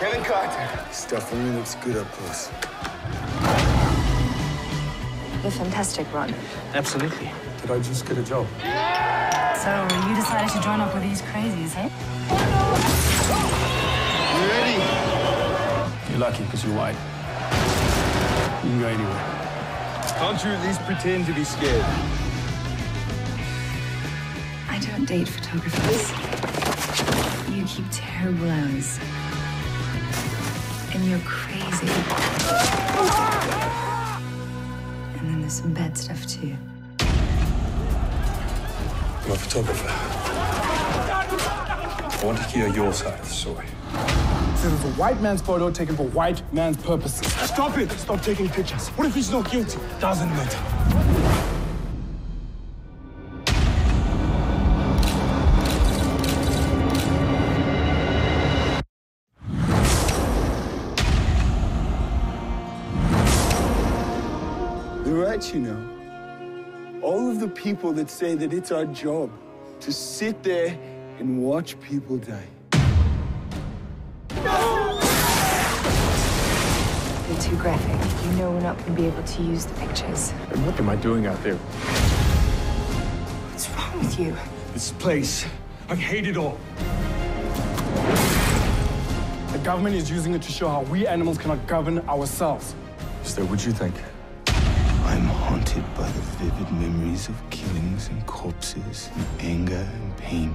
cut. Stuff only looks good up close. You're fantastic, Ron. Absolutely. Did I just get a job? So you decided to join up with these crazies, eh? You ready? You're lucky because you're white. You can go anywhere. Can't you at least pretend to be scared? I don't date photographers. You keep terrible hours. And you're crazy. And then there's some bad stuff too. I'm a photographer. I want to hear your side of the story. This is a white man's photo taken for white man's purposes. Stop it! Stop taking pictures. What if he's not guilty? Doesn't matter. You're right, you know. All of the people that say that it's our job to sit there and watch people die. They're too graphic. You know we're not going to be able to use the pictures. And what am I doing out there? What's wrong with you? This place. I hate it all. The government is using it to show how we animals cannot govern ourselves. Is that what you think? I'm haunted by the vivid memories of killings and corpses and anger and pain.